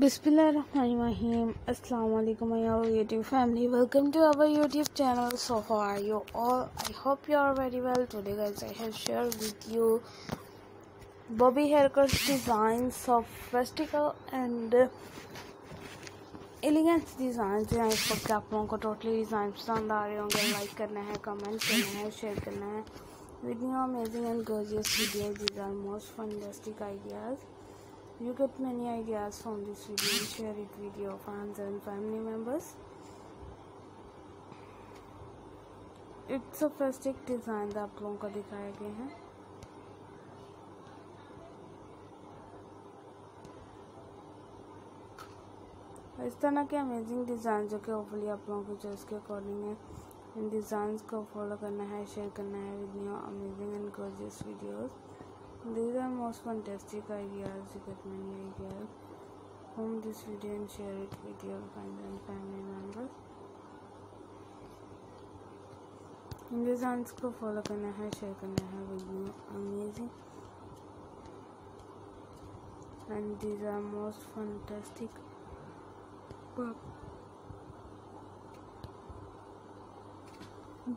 बिस्मिल्लाहिर्रहमानिर्रहीम। अस्सलाम वालेकुम YouTube family welcome to our YouTube channel so how you all I hope you are very well today guys I have share with you bobby hair cut designs of festival and elegance designs I hope कि आप लोगों को totally design पसंद आ रहे होंगे। Like करना है comment करना है शेयर करना है। With you amazing and gorgeous videos these are most fantastic ideas You get many ideas from this video. Share it with your fans and family members. It's a festive design आप लोगों को दिखाए गए हैं इस तरह के अमेजिंग डिज़ाइन जो कि ओवरली आप लोगों के चॉइस के अकॉर्डिंग है इन डिज़ाइन को फॉलो करना है शेयर करना है with new amazing and gorgeous videos These are most fantastic ideas. You get many ideas. Home this video and share it with your friends and family members. In designs को follow करना है share करना है with you amazing and these are most fantastic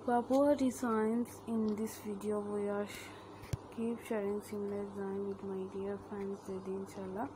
Babua designs in this video we are keep sharing similar design with my dear friends inshallah